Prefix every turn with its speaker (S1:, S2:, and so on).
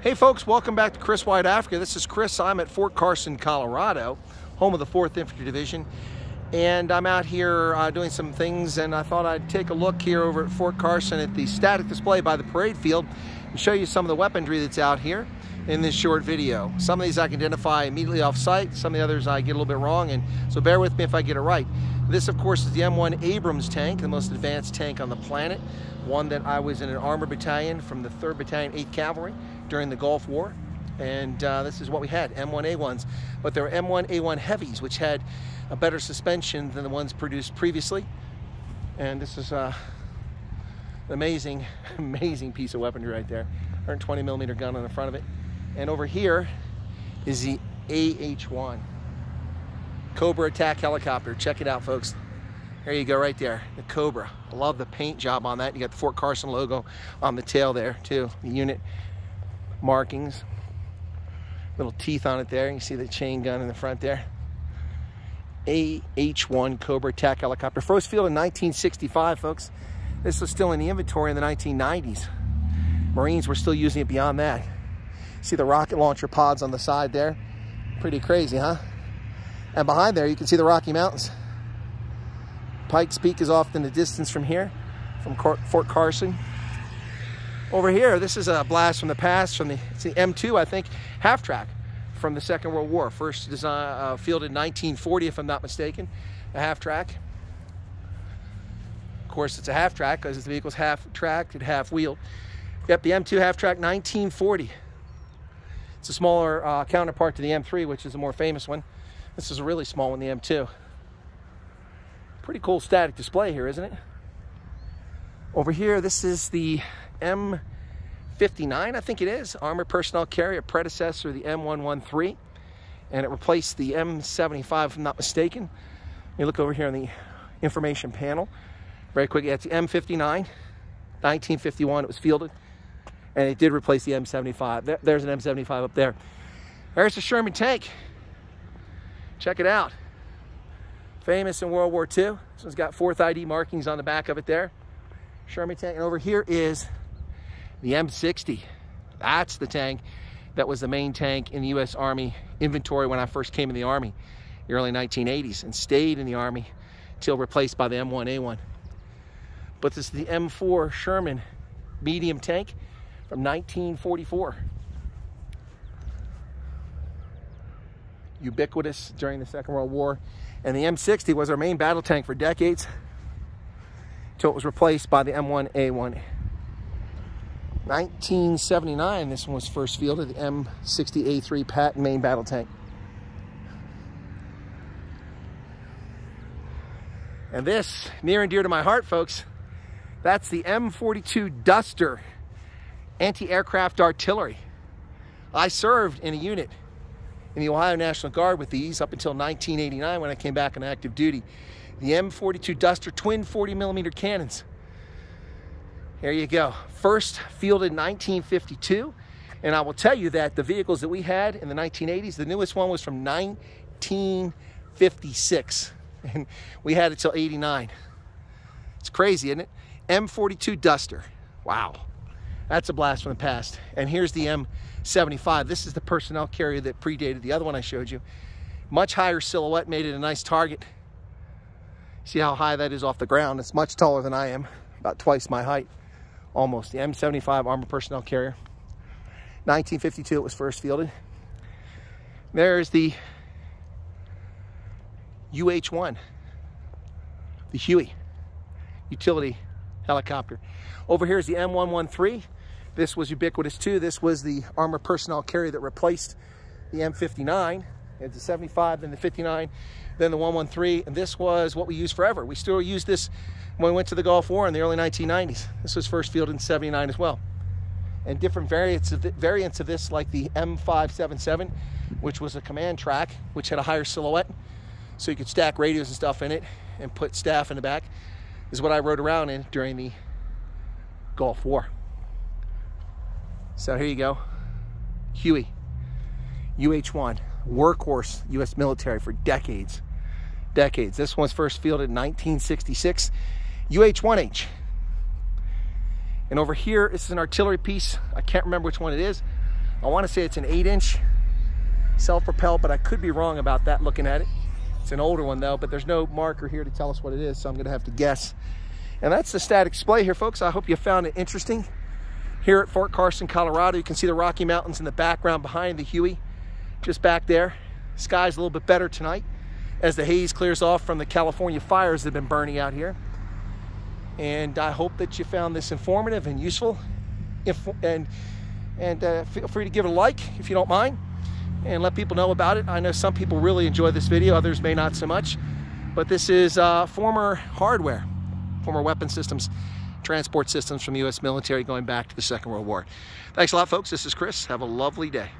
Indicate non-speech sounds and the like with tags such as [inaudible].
S1: Hey folks, welcome back to Chris Wyatt Africa. This is Chris. I'm at Fort Carson, Colorado, home of the 4th Infantry Division. And I'm out here uh, doing some things and I thought I'd take a look here over at Fort Carson at the static display by the parade field and show you some of the weaponry that's out here in this short video. Some of these I can identify immediately off site, some of the others I get a little bit wrong, and so bear with me if I get it right. This, of course, is the M1 Abrams tank, the most advanced tank on the planet, one that I was in an armored battalion from the 3rd Battalion, 8th Cavalry during the Gulf War. And uh, this is what we had, M1A1s. But there were M1A1 heavies, which had a better suspension than the ones produced previously. And this is uh, an amazing, [laughs] amazing piece of weaponry right there. 120 millimeter gun on the front of it. And over here is the AH-1 Cobra attack helicopter. Check it out, folks. There you go, right there, the Cobra. I love the paint job on that. You got the Fort Carson logo on the tail there, too. The unit markings. Little teeth on it there. You can see the chain gun in the front there. AH-1 Cobra attack helicopter. First field in 1965, folks. This was still in the inventory in the 1990s. Marines were still using it beyond that. See the rocket launcher pods on the side there? Pretty crazy, huh? And behind there, you can see the Rocky Mountains. Pikes Peak is off in the distance from here, from Fort Carson. Over here, this is a blast from the past, from the, the M2, I think, half-track from the Second World War. First design, uh, fielded in 1940, if I'm not mistaken, a half-track. Of course, it's a half-track because the vehicle's half-tracked and half-wheeled. Yep, the M2 half-track, 1940. It's a smaller uh, counterpart to the M3, which is a more famous one. This is a really small one, the M2. Pretty cool static display here, isn't it? Over here, this is the M59, I think it is, Armored Personnel Carrier, predecessor of the M113. And it replaced the M75, if I'm not mistaken. You look over here on the information panel. Very quick, yeah, it's the M59, 1951, it was fielded and it did replace the M75. There's an M75 up there. There's the Sherman tank. Check it out. Famous in World War II. This one's got 4th ID markings on the back of it there. Sherman tank. And over here is the M60. That's the tank that was the main tank in the U.S. Army inventory when I first came in the Army, the early 1980s, and stayed in the Army till replaced by the M1A1. But this is the M4 Sherman medium tank from 1944. Ubiquitous during the Second World War. And the M60 was our main battle tank for decades until it was replaced by the M1A1. 1979, this one was first fielded, the M60A3 Patton main battle tank. And this, near and dear to my heart, folks, that's the M42 Duster anti-aircraft artillery. I served in a unit in the Ohio National Guard with these up until 1989 when I came back on active duty. The M42 Duster twin 40 millimeter cannons. There you go. First fielded in 1952. And I will tell you that the vehicles that we had in the 1980s, the newest one was from 1956. [laughs] And we had it till 89. It's crazy, isn't it? M42 Duster. Wow. That's a blast from the past. And here's the M75. This is the personnel carrier that predated the other one I showed you. Much higher silhouette, made it a nice target. See how high that is off the ground? It's much taller than I am, about twice my height, almost. The M75 Armored Personnel Carrier. 1952 it was first fielded. There's the UH-1, the Huey utility helicopter. Over here is the M113. This was ubiquitous too. This was the armored personnel carrier that replaced the M59. It's the 75, then the 59, then the 113, and this was what we used forever. We still used this when we went to the Gulf War in the early 1990s. This was first fielded in 79 as well. And different variants of, the, variants of this, like the M577, which was a command track, which had a higher silhouette, so you could stack radios and stuff in it and put staff in the back, is what I rode around in during the Gulf War. So here you go. Huey, UH-1, workhorse U.S. military for decades. Decades. This one was first fielded in 1966. UH-1H. And over here, this is an artillery piece. I can't remember which one it is. I want to say it's an 8-inch self-propelled, but I could be wrong about that looking at it. It's an older one though, but there's no marker here to tell us what it is, so I'm gonna have to guess. And that's the static display here, folks. I hope you found it interesting. Here at Fort Carson, Colorado, you can see the Rocky Mountains in the background behind the Huey, just back there. Sky's a little bit better tonight as the haze clears off from the California fires that have been burning out here. And I hope that you found this informative and useful. If, and and uh, feel free to give it a like if you don't mind and let people know about it. I know some people really enjoy this video, others may not so much. But this is uh, former hardware, former weapon systems, transport systems from U.S. military going back to the Second World War. Thanks a lot, folks. This is Chris. Have a lovely day.